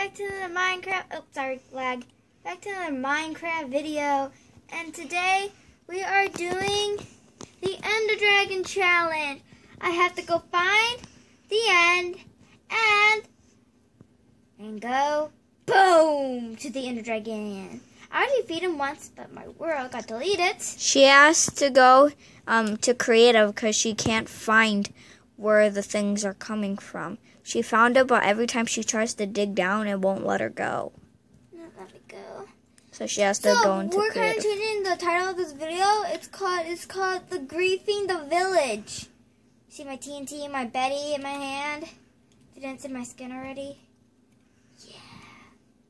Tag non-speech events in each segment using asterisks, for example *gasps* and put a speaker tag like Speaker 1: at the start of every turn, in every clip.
Speaker 1: back to the Minecraft. Oh, sorry, lag. Back to the Minecraft video, and today we are doing the Ender Dragon challenge. I have to go find the end and and go boom to the Ender Dragon. I already beat him once, but my world got deleted.
Speaker 2: She has to go um, to creative because she can't find where the things are coming from. She found it, but every time she tries to dig down, it won't let her go.
Speaker 1: Not let me go.
Speaker 2: So she has to
Speaker 1: so
Speaker 2: go into
Speaker 1: we're kind of changing the title of this video. It's called it's called the griefing the village. See my TNT, my Betty in my hand. Did you see my skin already? Yeah,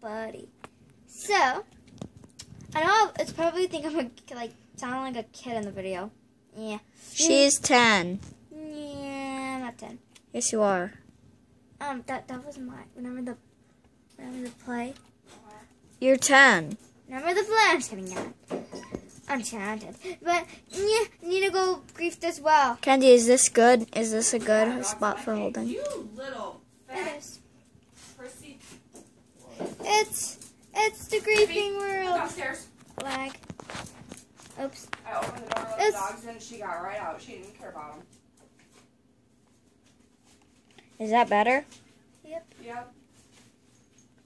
Speaker 1: buddy. So I know it's probably think I'm a, like sound like a kid in the video. Yeah.
Speaker 2: She's 10.
Speaker 1: Yeah, not ten.
Speaker 2: Yes, you are.
Speaker 1: Um, that that was my remember the remember the play.
Speaker 2: You're 10.
Speaker 1: Remember the play? I'm just kidding. Yeah. I'm talented, but yeah, need to go grief as well.
Speaker 2: Candy, is this good? Is this a good spot for holding?
Speaker 3: You little
Speaker 1: It
Speaker 3: fat
Speaker 1: It's it's the griefing
Speaker 3: Go
Speaker 1: world.
Speaker 3: upstairs.
Speaker 1: Lag. Oops.
Speaker 3: I opened the door, let
Speaker 1: It's-
Speaker 3: the dogs in. She got right out. She didn't care about them.
Speaker 2: Is that better?
Speaker 3: Yep. Yep.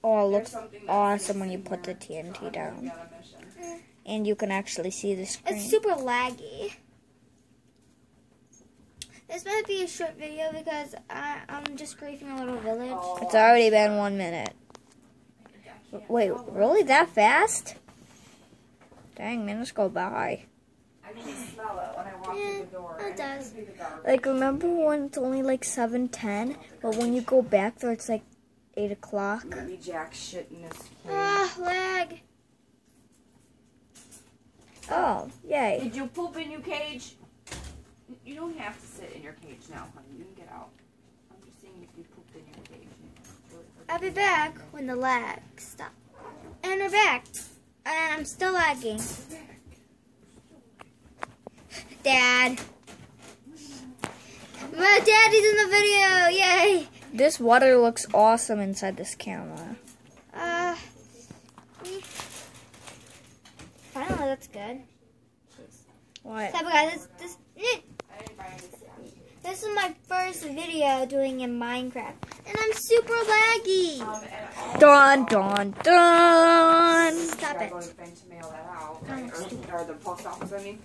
Speaker 2: Oh, it looks awesome when you put the TNT down.
Speaker 3: gonna be on a mission. Mm.
Speaker 2: And you can actually see the screen.
Speaker 1: It's super laggy. This might be a short video because I, I'm just griefing a little village.
Speaker 3: Oh,
Speaker 2: It's already been one minute. Wait, really that fast? Dang, minutes go by.
Speaker 3: I can smell it when I walk
Speaker 1: Yeah,
Speaker 3: through the door.
Speaker 1: it does.
Speaker 3: could be the garbage.
Speaker 2: Like, remember when it's only like 7.10? But when you go back there, it's like 8 o'clock?
Speaker 3: Maybe Jack shit in this.
Speaker 1: Ah, lag.
Speaker 2: Oh, yay.
Speaker 3: Did you poop in your cage? You don't have to sit in your cage now, honey. You can get out. I'm just saying if you pooped in your cage. you really hurt
Speaker 1: I'll be back when the lag stops. And we're back. And I'm still lagging. Dad. My daddy's in the video. Yay.
Speaker 2: This water looks awesome inside this camera.
Speaker 1: Uh. Finally, that's good.
Speaker 2: What?
Speaker 1: So, guys, this, this,
Speaker 3: I didn't buy any stuff.
Speaker 1: this is my first video doing in Minecraft. And I'm super laggy.
Speaker 3: And
Speaker 2: Dun, dun, dun!
Speaker 1: Stop
Speaker 3: Should I
Speaker 1: it.
Speaker 3: go to the bank to mail that out? Right?
Speaker 1: stupid.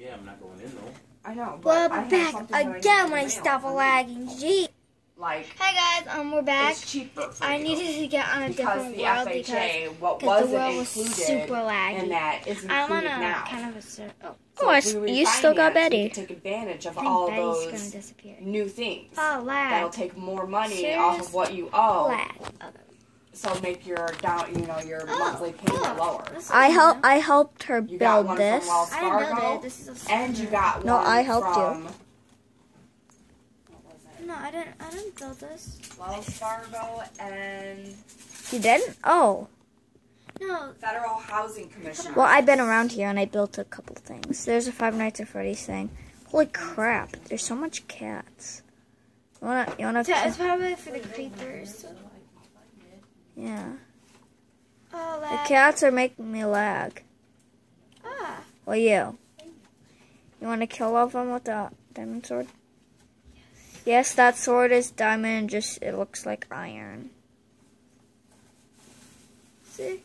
Speaker 3: Or, or the post office, I mean?
Speaker 4: Yeah, I'm not going in though.
Speaker 3: I know, but
Speaker 1: Well,
Speaker 3: I
Speaker 1: I'll
Speaker 3: have
Speaker 1: be back
Speaker 3: something that I need
Speaker 1: again
Speaker 3: to
Speaker 1: when I stop lagging. Gee.
Speaker 3: Like,
Speaker 1: Hi guys, um, we're back.
Speaker 3: it's cheaper for
Speaker 1: I
Speaker 3: you.
Speaker 1: needed to get on a
Speaker 3: because
Speaker 1: different
Speaker 3: the
Speaker 1: world because
Speaker 3: FHA, what
Speaker 1: because the
Speaker 3: wasn't
Speaker 1: world was super laggy.
Speaker 3: in that is included
Speaker 1: I'm on a
Speaker 3: now.
Speaker 1: kind of a cer- oh,
Speaker 3: So
Speaker 2: Oh, I
Speaker 3: we
Speaker 2: you still got
Speaker 3: refinance,
Speaker 2: Betty.
Speaker 3: We take advantage of all
Speaker 1: Betty's
Speaker 3: those new things.
Speaker 1: Oh, lag.
Speaker 3: That'll take more money
Speaker 1: Serious?
Speaker 3: off of what you owe,
Speaker 1: lag. Okay.
Speaker 3: so make your down, you know, your
Speaker 1: Oh,
Speaker 3: monthly payment
Speaker 1: oh,
Speaker 3: lower.
Speaker 1: this
Speaker 2: I
Speaker 1: new.
Speaker 2: help. I helped her
Speaker 3: You got
Speaker 2: build
Speaker 3: one
Speaker 2: this.
Speaker 3: from Wells
Speaker 1: I didn't
Speaker 3: Fargo,
Speaker 1: it. This is a
Speaker 3: and you got
Speaker 2: No,
Speaker 3: one
Speaker 2: I helped you.
Speaker 3: from what was it?
Speaker 1: No, I didn't. I didn't build this.
Speaker 3: Wells Fargo and
Speaker 2: You didn't? Oh.
Speaker 1: No.
Speaker 3: Federal Housing Commission.
Speaker 2: Well, I've been around here and I built a couple things. There's a Five Nights at Freddy's thing. Holy crap! There's so much cats. You wanna? You wanna?
Speaker 1: It's it's probably for the creepers.
Speaker 2: Yeah.
Speaker 1: Oh,
Speaker 2: The cats are making me lag.
Speaker 1: Ah.
Speaker 2: Well, you. You want to kill all of them with the diamond sword? Yes, that sword is diamond. Just it looks like iron.
Speaker 1: See.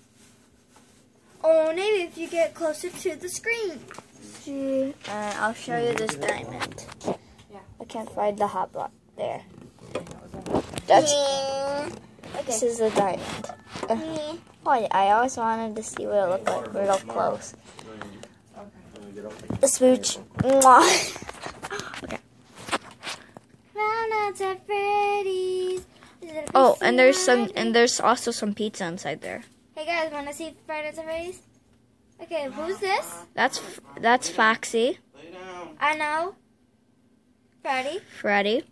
Speaker 1: Only if you get closer to the screen.
Speaker 2: See, uh, I'll show you this diamond.
Speaker 3: Yeah.
Speaker 2: I can't find the hot block there. That's this is a diamond. Uh,
Speaker 1: Yeah.
Speaker 2: oh, I always wanted to see what it looked like real close. The smooch. *laughs* Okay.
Speaker 1: Round at Freddy's. Is it a
Speaker 2: Oh, and there's some, and there's also some pizza inside there.
Speaker 1: Hey guys, wanna see Friday Nights at Freddy's? Okay, who's this?
Speaker 2: That's that's Foxy,
Speaker 1: I know. Freddy.
Speaker 2: Freddy.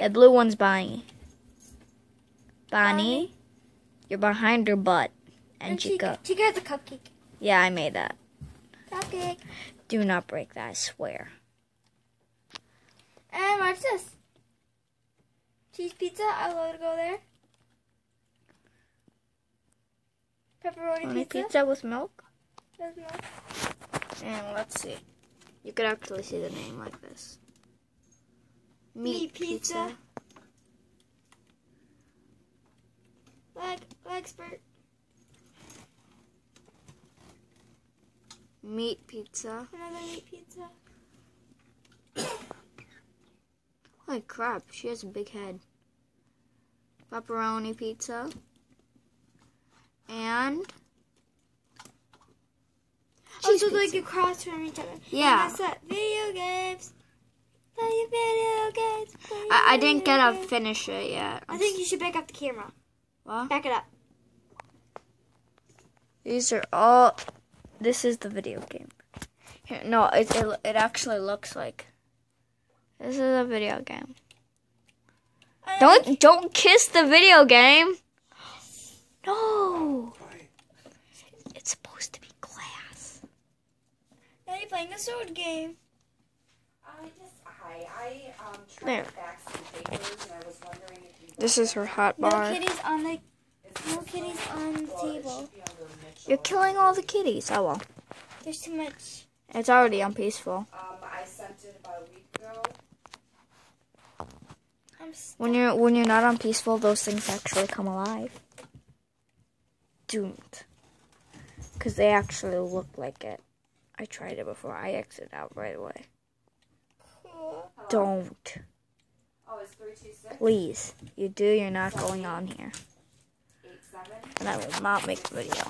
Speaker 2: The blue one's Bonnie. Bonnie, you're behind her butt. And Chica.
Speaker 1: Chica. Chica has a cupcake.
Speaker 2: Yeah, I made that.
Speaker 1: Cupcake.
Speaker 2: Do not break that, I swear.
Speaker 1: And watch this. Cheese pizza. I love to go there. Pepperoni
Speaker 2: Only
Speaker 1: pizza.
Speaker 2: pizza with milk.
Speaker 1: With milk.
Speaker 2: And let's see. You could actually see the name like this.
Speaker 1: Meat pizza. Leg, expert.
Speaker 2: Meat pizza.
Speaker 1: Another meat pizza. *coughs*
Speaker 2: Holy crap, she has a big head. Pepperoni pizza. And
Speaker 1: Oh, so
Speaker 2: Cheese
Speaker 1: like a cross from each other.
Speaker 2: Yeah.
Speaker 1: And that's that. Video games. Play video games. Play
Speaker 2: I, I didn't get to finish it yet.
Speaker 1: I think you should back up the camera.
Speaker 2: What?
Speaker 1: Back it up.
Speaker 2: These are all. This is the video game. Here, no, it, it it actually looks like. This is a video game.
Speaker 1: I
Speaker 2: Don't don't kiss the video game. No. It's supposed to be glass.
Speaker 1: Now you're playing a sword game.
Speaker 3: I just, hi, I, um,
Speaker 2: There.
Speaker 3: tried to fax some papers and I was wondering if you.
Speaker 2: This is her hot
Speaker 1: No
Speaker 2: bar.
Speaker 1: kitties on the no kitties on the table.
Speaker 3: should be under Mitchell.
Speaker 2: You're killing all the kitties. Oh well.
Speaker 1: There's too much.
Speaker 2: It's already unpeaceful.
Speaker 3: Um, I sent it about a week ago.
Speaker 2: When you're when you're not unpeaceful, those things actually come alive. Doomed. Cause they actually look like it. I tried it before. I exited out right away. Don't.
Speaker 3: Oh, it's 326
Speaker 2: Please. You do, you're not going on here.
Speaker 3: 87.
Speaker 2: And I will not make the video.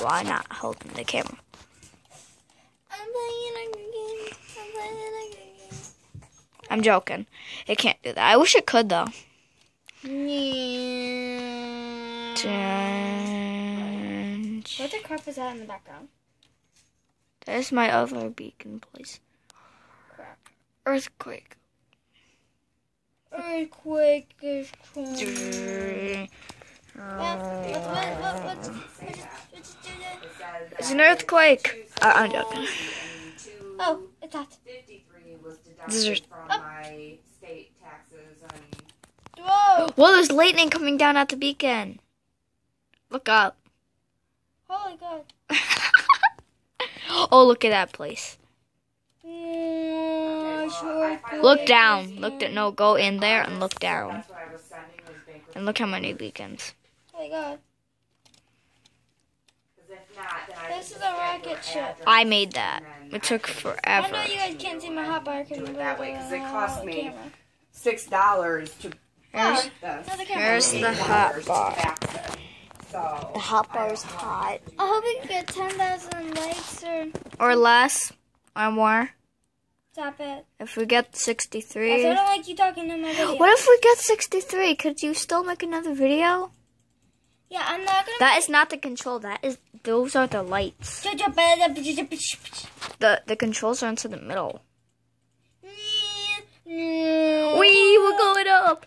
Speaker 2: Why not holding the camera?
Speaker 1: I'm playing a game. I'm playing a game.
Speaker 2: I'm joking. It can't do that. I wish it could though. Dun-
Speaker 1: What the crap is that in the background?
Speaker 2: There's my other beacon place.
Speaker 1: Crap.
Speaker 2: Earthquake.
Speaker 1: Earthquake is coming.
Speaker 2: It's an earthquake. Uh, I'm joking.
Speaker 1: Oh, it's hot.
Speaker 3: 253 was
Speaker 2: This is-
Speaker 3: deducted from
Speaker 1: Oh.
Speaker 3: my state taxes and
Speaker 1: Whoa!
Speaker 2: Well, there's lightning coming down at the beacon. Look up.
Speaker 1: Holy God. *laughs*
Speaker 2: oh, look at that place.
Speaker 1: Sure.
Speaker 2: Look down. Look at no. Go in there and look down.
Speaker 3: that's what I was sending was bankruptcy.
Speaker 2: And look how many beacons.
Speaker 1: Holy oh God.
Speaker 3: 'Cause if not, then I
Speaker 1: This is a rocket ship.
Speaker 2: I made that. It took
Speaker 3: forever. just-
Speaker 1: I
Speaker 2: forever.
Speaker 1: know you guys can't see my hot bar because
Speaker 3: Do it
Speaker 1: I'm
Speaker 3: that it cost me-
Speaker 1: Camera.
Speaker 3: Six dollars to
Speaker 2: Here's,
Speaker 3: this.
Speaker 2: Here's the
Speaker 3: $8
Speaker 2: hot bar.
Speaker 3: So
Speaker 2: The hot bar is hot.
Speaker 1: I hope we can get 10,000 likes or
Speaker 2: Or less. Or more.
Speaker 1: Stop it.
Speaker 2: If we get 63.
Speaker 1: I don't like you talking in my video.
Speaker 2: What if we get 63? Could you still make another video?
Speaker 1: Yeah, I'm not gonna.
Speaker 2: That is not the control. That is. Those are the lights. The the controls are into the middle. We were going up.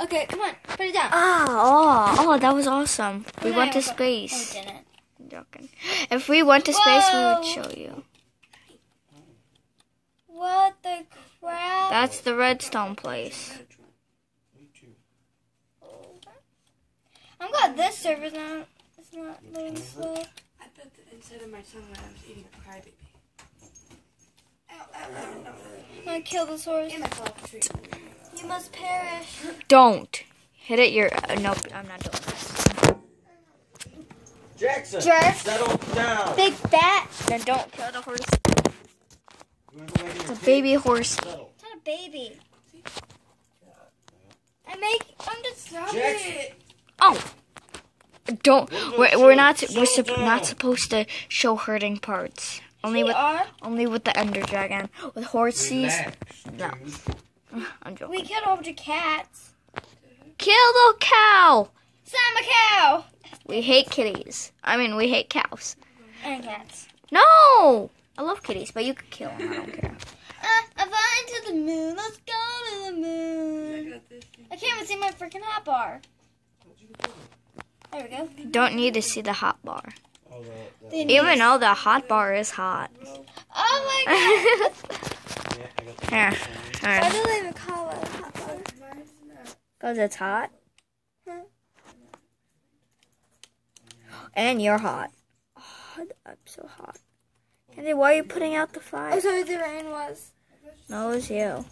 Speaker 1: Okay, come on, put it down.
Speaker 2: Ah, oh, oh, that was awesome. We
Speaker 1: No,
Speaker 2: went to
Speaker 1: no,
Speaker 2: space.
Speaker 1: Didn't.
Speaker 2: I'm joking. If we went to space, we would show you.
Speaker 1: What the crap?
Speaker 2: That's the redstone place.
Speaker 1: I'm glad this server's not. It's not loading slow.
Speaker 5: I bet that inside of my tongue when I was eating a crybaby. Ow, ow, ow, no.
Speaker 1: I'm gonna kill this horse.
Speaker 5: And I fell off the tree.
Speaker 1: You must perish. *laughs*
Speaker 2: Don't hit it. Your uh, nope. I'm not doing this.
Speaker 4: Jackson,
Speaker 1: Jerk.
Speaker 4: settle down.
Speaker 1: Big fat.
Speaker 2: Then don't kill the horse.
Speaker 4: You wanna go back in
Speaker 2: It's a baby horse.
Speaker 4: Settle.
Speaker 1: It's not a baby. I make. I'm just.
Speaker 5: Stop
Speaker 4: Jackson.
Speaker 5: it!
Speaker 2: Oh. Don't. We're, we're not. We're sup- not supposed to show hurting parts. Only with
Speaker 1: are.
Speaker 2: only with the Ender Dragon. With horses. No. *laughs* I'm joking.
Speaker 1: We killed all the cats.
Speaker 2: Kill the cow.
Speaker 1: So I'm a cow.
Speaker 2: We hate kitties. I mean, we hate cows.
Speaker 1: And cats.
Speaker 2: No! I love kitties, but you could kill them. I don't care.
Speaker 1: Uh, I'm flying to the moon. Let's go to the
Speaker 5: I
Speaker 1: moon.
Speaker 5: got this thing.
Speaker 1: I can't even see my freaking hot bar. There we go.
Speaker 2: You don't need to see the hot bar.
Speaker 4: Oh, the, the,
Speaker 1: They need-
Speaker 2: Even though the hot bar is hot.
Speaker 1: Oh my god.
Speaker 2: Here.
Speaker 4: yeah, I got oh the *laughs*
Speaker 2: Here.
Speaker 1: Why do they even call it a hot bar?
Speaker 2: Because it's hot. And you're hot. Oh, I'm so hot. Oh, Kenzie, why are you putting out the fire?
Speaker 1: Oh,
Speaker 2: fire?
Speaker 1: sorry, the rain was.
Speaker 2: No, it was you.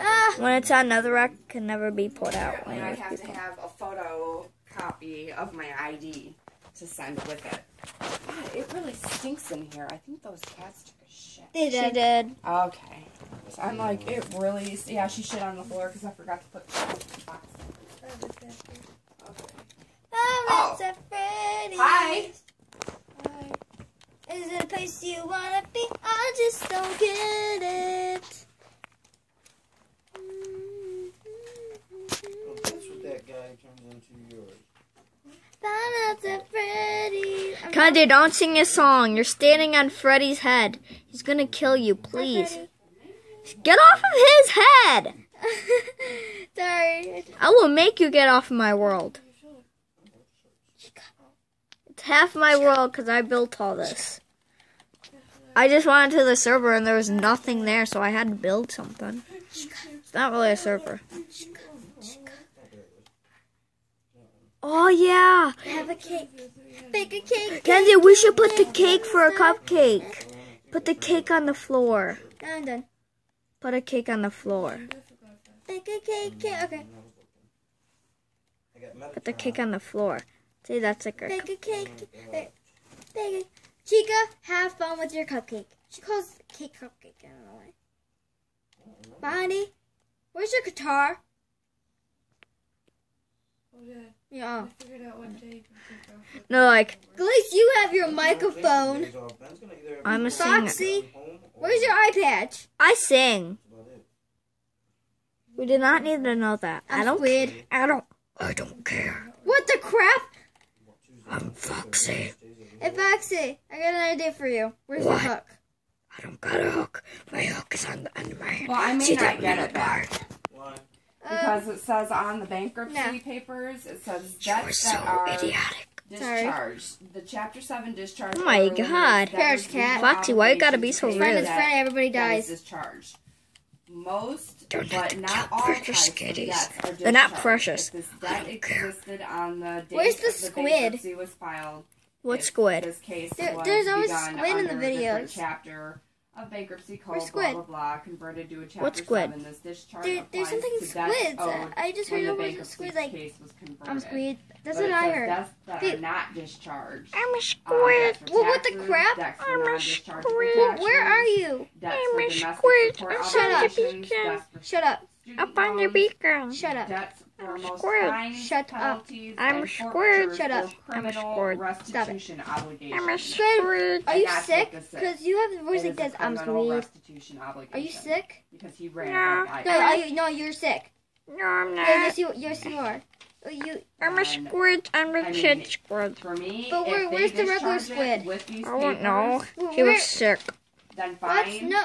Speaker 1: Ah,
Speaker 2: When it's on netherrack, it can never be put out.
Speaker 3: Apparently, I have to have a photo copy of my ID to send with it. God, it really stinks in here. I think those cats took a shit.
Speaker 1: they
Speaker 2: She
Speaker 1: did.
Speaker 2: did.
Speaker 3: Okay. So I'm like, it really. Yeah, she shit on the floor because I forgot to put the box. Okay.
Speaker 1: Oh, it's at
Speaker 3: Hi.
Speaker 1: Is it a place you wanna be? I just don't get it.
Speaker 4: Well, that's what that guy turns into yours.
Speaker 1: Found out at Freddy's. I'm
Speaker 2: Kenzie, don't sing a song. You're standing on Freddy's head. He's gonna kill you, please. Get off of his head! *laughs*
Speaker 1: Sorry.
Speaker 2: I will make you get off of my world. It's half my world because I built all this. I just went to the server and there was nothing there, so I had to build something. It's not really a server. Oh yeah,
Speaker 1: Have a cake. Bake a cake.
Speaker 2: Kenzie, we should put the cake for a cupcake. Put the cake on the floor.
Speaker 1: I'm done.
Speaker 2: Put a cake on the floor.
Speaker 1: Bake a cake. cake. Okay.
Speaker 4: I got Metatron.
Speaker 2: Put the cake on the floor. See, that's like a.
Speaker 1: Bake a cake. Bake. Chica, have fun with your cupcake. She calls it cake cupcake. I don't know why. Bonnie, where's your guitar?
Speaker 5: Oh, yeah.
Speaker 1: Yeah.
Speaker 5: I figured out what day you can take off.
Speaker 2: No, like
Speaker 1: At least you have your microphone.
Speaker 4: Days off. Ben's gonna either
Speaker 2: I'm a singer.
Speaker 1: Foxy, where's your eye patch?
Speaker 2: I sing.
Speaker 4: that's about it.
Speaker 2: We did not need to know that. I
Speaker 1: I'm
Speaker 2: don't.
Speaker 1: squid.
Speaker 2: I don't. I don't care.
Speaker 1: What the crap?
Speaker 2: I'm Foxy.
Speaker 1: Hey, Foxy, I got an idea for you. Where's your hook?
Speaker 2: I don't got a hook. My hook is on the end of my hand.
Speaker 3: Well, I may
Speaker 2: See
Speaker 3: not
Speaker 2: that
Speaker 3: get
Speaker 2: little
Speaker 3: it back.
Speaker 2: part?
Speaker 4: Why?
Speaker 1: Uh,
Speaker 3: Because it says on the bankruptcy
Speaker 1: No.
Speaker 3: papers, it says
Speaker 2: You
Speaker 3: debts
Speaker 2: so
Speaker 3: that are
Speaker 2: idiotic.
Speaker 1: Sorry.
Speaker 3: discharged. The Chapter 7 discharge.
Speaker 2: Oh my God.
Speaker 3: debtors'
Speaker 1: Paris cat.
Speaker 3: legal
Speaker 2: Foxy, why you gotta be
Speaker 3: obligations
Speaker 2: so
Speaker 3: to pay
Speaker 1: friend
Speaker 2: rude?
Speaker 1: is
Speaker 3: debt
Speaker 1: friend, everybody dies.
Speaker 3: discharged. Most,
Speaker 2: Don't
Speaker 3: but
Speaker 2: let the
Speaker 3: not
Speaker 2: cat
Speaker 3: all
Speaker 2: precious
Speaker 3: of
Speaker 2: kitties.
Speaker 3: debts
Speaker 2: They're not precious.
Speaker 3: If this
Speaker 2: I
Speaker 3: debt
Speaker 2: don't care.
Speaker 3: existed on the date
Speaker 1: Where's the
Speaker 3: of
Speaker 1: squid?
Speaker 3: bankruptcy was filed.
Speaker 2: What squid?
Speaker 3: This case
Speaker 1: There- there's always squid in the
Speaker 3: under a different
Speaker 1: videos.
Speaker 3: Chapter of bankruptcy code.
Speaker 1: Where's
Speaker 3: Blah
Speaker 1: squid?
Speaker 3: blah blah. Converted to a chapter
Speaker 2: What squid?
Speaker 3: seven. This discharge
Speaker 1: There, there's something squids. I just heard over squids like. I'm squid. That's
Speaker 3: But
Speaker 1: what
Speaker 3: it
Speaker 1: I heard.
Speaker 3: Debts that
Speaker 1: Dude.
Speaker 3: are not discharged.
Speaker 2: I'm a
Speaker 3: Uh,
Speaker 2: squid.
Speaker 3: for
Speaker 1: Well, what the crap?
Speaker 2: I'm a squid.
Speaker 1: Where are you?
Speaker 2: I'm a squid. I'm
Speaker 1: Shut up. Shut up.
Speaker 2: Up on your
Speaker 3: loans,
Speaker 2: beacon.
Speaker 1: Shut up.
Speaker 3: Debts for
Speaker 2: I'm
Speaker 3: most
Speaker 2: squid.
Speaker 3: fines,
Speaker 1: Shut up.
Speaker 2: I'm
Speaker 3: and
Speaker 2: squid.
Speaker 1: Shut up.
Speaker 2: I'm a
Speaker 3: criminal
Speaker 2: squid.
Speaker 3: restitution obligations.
Speaker 2: I'm a
Speaker 1: Squid,
Speaker 2: squid.
Speaker 1: are you sick?
Speaker 3: what this is.
Speaker 1: Because you have the voice
Speaker 3: It
Speaker 1: like
Speaker 3: is a
Speaker 1: this. I'm
Speaker 3: criminal
Speaker 1: squid. Are you sick?
Speaker 3: Because he ran
Speaker 2: No.
Speaker 3: a red
Speaker 1: No,
Speaker 3: light.
Speaker 1: are you, no, you're sick.
Speaker 2: No, I'm
Speaker 1: Yeah,
Speaker 2: not.
Speaker 1: yes, you, yes, you are. You,
Speaker 2: I'm a
Speaker 3: And-
Speaker 2: squid. I'm a
Speaker 3: I
Speaker 2: kid
Speaker 3: mean,
Speaker 2: squid.
Speaker 3: For me,
Speaker 1: But where- where's the regular squid?
Speaker 2: I don't know.
Speaker 3: papers,
Speaker 2: He was sick.
Speaker 3: Then
Speaker 1: what?
Speaker 3: fine.
Speaker 1: No,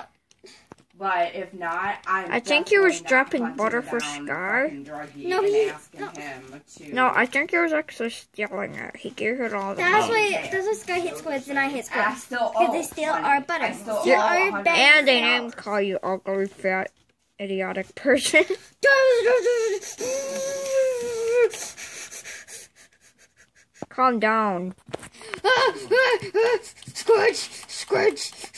Speaker 3: But if not, I'm
Speaker 2: I think he was
Speaker 3: definitely
Speaker 2: dropping butter for
Speaker 3: down
Speaker 2: Scar.
Speaker 1: No, he- no.
Speaker 3: him to.
Speaker 2: No, I think he was actually stealing it. He gave it all the
Speaker 1: that's
Speaker 2: money.
Speaker 1: why, that's why Sky hits squids and I hit
Speaker 3: I
Speaker 1: squids.
Speaker 3: still
Speaker 1: Because they steal
Speaker 3: money.
Speaker 1: our butter.
Speaker 3: I still
Speaker 1: Steal
Speaker 3: owe
Speaker 1: our
Speaker 3: $100.
Speaker 2: And they didn't call you ugly, fat, idiotic person. *laughs* Calm down. *laughs*
Speaker 1: Squidge, squidge, squidge.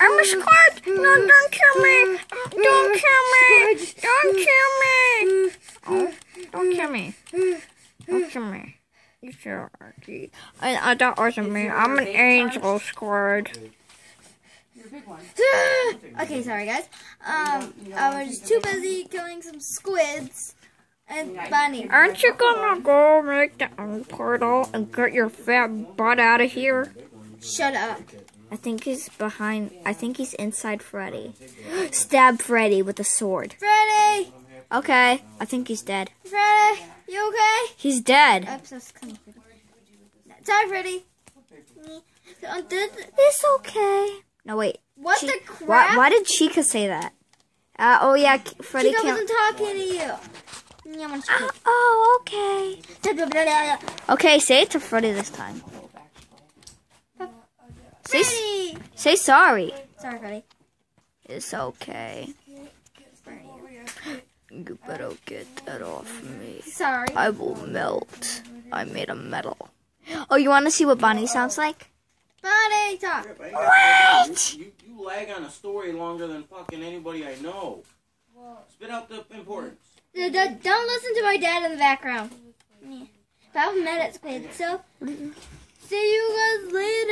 Speaker 2: I'm a squid. No, don't kill me. Don't kill me. Don't kill me. Oh, don't kill me. Don't kill me. You sure are. I, I that wasn't me. I'm an angel squid.
Speaker 3: You're a big *sighs* one.
Speaker 1: okay, sorry guys. Um, I was too busy killing some squids and bunny.
Speaker 2: Aren't you gonna go make the own portal and get your fat butt out of here?
Speaker 1: Shut up.
Speaker 2: I think he's behind. I think he's inside Freddy. *gasps* Stab Freddy with a sword.
Speaker 1: Freddy!
Speaker 2: Okay, I think he's dead.
Speaker 1: Freddy! You okay?
Speaker 2: He's dead.
Speaker 1: That's Sorry, Freddy. Uh, did-
Speaker 2: It's okay. No wait.
Speaker 1: What
Speaker 2: Chi-
Speaker 1: the
Speaker 2: Why,
Speaker 1: crap?
Speaker 2: why did Chica say that? Uh, oh yeah, Freddy
Speaker 1: Chica
Speaker 2: can't.
Speaker 1: wasn't talking to you.
Speaker 2: Oh, oh, okay. *laughs* Okay, say it to Freddy this time. Say,
Speaker 1: Freddy!
Speaker 2: say sorry.
Speaker 1: Sorry, Freddy.
Speaker 2: It's okay. You better get that off me.
Speaker 1: Sorry.
Speaker 2: I will melt. I made a metal. Oh, you want to see what Bonnie sounds like?
Speaker 1: Bonnie, talk.
Speaker 4: Rip, I ain't got time. You, you, you lag on a story longer than fucking anybody I know. Spit out the importance.
Speaker 1: D- d- Don't listen to my dad in the background. Yeah. Five minutes, please. So, see you guys later.